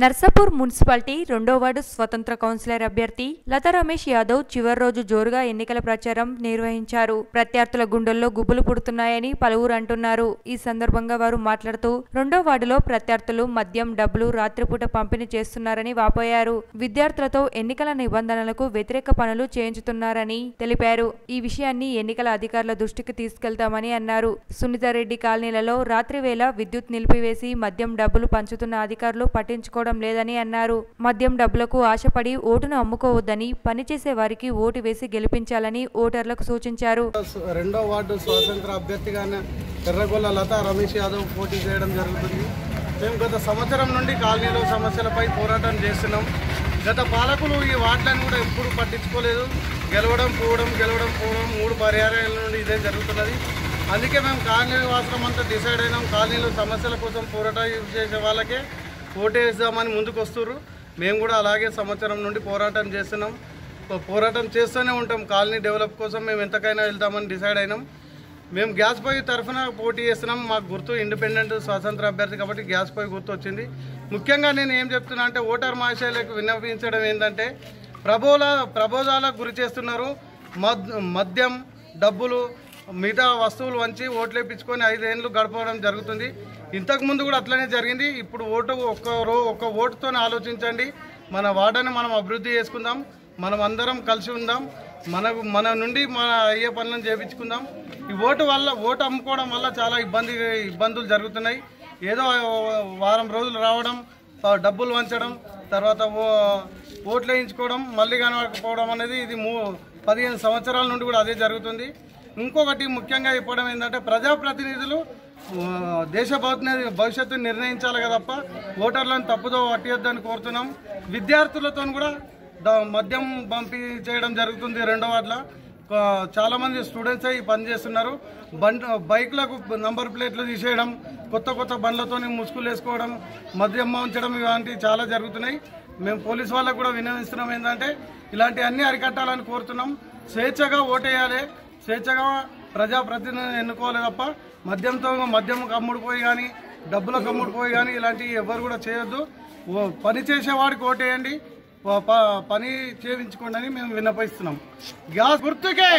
Narsapur municipality రెండో ward స్వతంత్ర councillor అభ్యర్థి లతా రమేష్ యాదవ్ చివరి రోజు జోరుగా ఎన్నికల ప్రచారం నిర్వహించారు. ప్రత్యర్థుల గుండెల్లో గుబులు పుడుతున్నాయని పలువురు అంటున్నారు. ఈ సందర్భంగా వారు మాట్లాడుతూ రెండో వార్డులో ప్రత్యర్థులు మద్యం డబ్బులు రాత్రిపూట పంపిణీ చేస్తున్నారని వాపోయారు. విద్యార్థులతో ఎన్నికల నిబంధనలకు వ్యతిరేక పనులు చేయించుతున్నారని తెలిపారు. ఈ విషయాన్ని ఎన్నికల అధికారుల దృష్టికి తీసుకెళ్తామని అన్నారు. సునీతారెడ్డి కాలనీలలో రాత్రి వేళ విద్యుత్ నిలిపివేసి మద్యం డబ్బులు పంచుతున్న అధికారులు పట్టించుకోవడం లేదని అన్నారు. మద్యం డబ్బులకు ఆశపడి ఓటును అమ్ముకోవద్దని పనిచేసే వారికి ఓటు వేసి గెలిపించాలని ఓటర్లకు సూచించారు. రెండో వార్డు స్వాతంత్ర అభ్యర్థిగా ఎర్రగొల్ల లతా రమేష్ యాదవ్ పోటీ చేయడం జరుగుతుంది. మేము గత సంవత్సరం నుండి కాలనీలో సమస్యలపై పోరాటం చేస్తున్నాం. గత పాలకులు ఈ వార్డులను కూడా ఎప్పుడు పట్టించుకోలేదు. గెలవడం పోవడం గెలవడం పోవడం మూడు పర్యాయాల నుండి ఇదే జరుగుతున్నది. అందుకే మేము కాలనీ వాసనం అంతా డిసైడ్ అయినాం. కాలనీలో సమస్యల కోసం పోరాటం చేసే వాళ్ళకే ఓటేద్దామని ముందుకు వస్తుర్రు మేము కూడా అలాగే సంవత్సరం నుండి పోరాటం చేస్తున్నాం. పోరాటం చేస్తూనే ఉంటాం. కాలనీ డెవలప్ కోసం మేము ఎంతకైనా వెళ్తామని డిసైడ్ అయినాం. మేము గ్యాస్ పొయ్యి తరఫున పోటీ చేస్తున్నాం. మాకు గుర్తు ఇండిపెండెంట్ స్వాతంత్ర అభ్యర్థి కాబట్టి గ్యాస్ పొయ్యి గుర్తు వచ్చింది ముఖ్యంగా నేను ఏం చెప్తున్నా అంటే ఓటర్ మహాశయులకు విన్నవించడం ఏంటంటే ప్రబోల ప్రబోధాలకు గురి చేస్తున్నారు. మద్ మద్యం డబ్బులు మిగతా వస్తువులు వంచి ఓట్లు వేయించుకొని ఐదేళ్ళు గడపడం జరుగుతుంది. ఇంతకు ముందు కూడా అట్లనే జరిగింది. ఇప్పుడు ఓటు ఒక్క రో ఒక్క ఓటుతో ఆలోచించండి. మన వార్డని మనం అభివృద్ధి చేసుకుందాం. మనం అందరం కలిసి ఉందాం. మనకు మన నుండి మన అయ్యే పనులను చేయించుకుందాం ఈ ఓటు వల్ల ఓటు అమ్ముకోవడం వల్ల చాలా ఇబ్బంది ఇబ్బందులు జరుగుతున్నాయి. ఏదో వారం రోజులు రావడం డబ్బులు వంచడం తర్వాత ఓ- ఓట్లు వేయించుకోవడం మళ్ళీ కనపడకపోవడం అనేది ఇది మూ పదిహేను సంవత్సరాల నుండి కూడా అదే జరుగుతుంది. ఇంకొకటి ముఖ్యంగా ఇవ్వడం ఏంటంటే ప్రజాప్రతినిధులు దేశ భవిష్యత్తు నిర్ణయించాలి తప్ప ఓటర్లను తప్పుదో పట్టియొద్దని కోరుతున్నాం. విద్యార్థులతో కూడా మద్యం పంపి చేయడం జరుగుతుంది రెండో వాట్ల చాలా మంది స్టూడెంట్స్ ఈ పని చేస్తున్నారు. బండ్ బైక్లకు నంబర్ ప్లేట్లు తీసేయడం కొత్త కొత్త బండ్లతోని ముసుగులు వేసుకోవడం మద్యం ఉంచడం ఇలాంటివి చాలా జరుగుతున్నాయి. మేము పోలీస్ వాళ్ళకు కూడా వినియోగిస్తున్నాం ఏంటంటే ఇలాంటివన్నీ అరికట్టాలని కోరుతున్నాం. స్వేచ్ఛగా ఓటేయాలి. స్వేచ్ఛగా ప్రజాప్రతినిధిని ఎన్నుకోవాలి తప్ప మద్యంతో మద్యం కమ్ముడిపోయి కానీ డబ్బుల కమ్ముడిపోయి కానీ ఇలాంటివి ఎవరు కూడా చేయొద్దు. పని చేసేవాడికి ఓటేయండి. ప- పని చేయించుకోండి అని మేము విన్నపిస్తున్నాం గ్యాస్ గుర్తుకే!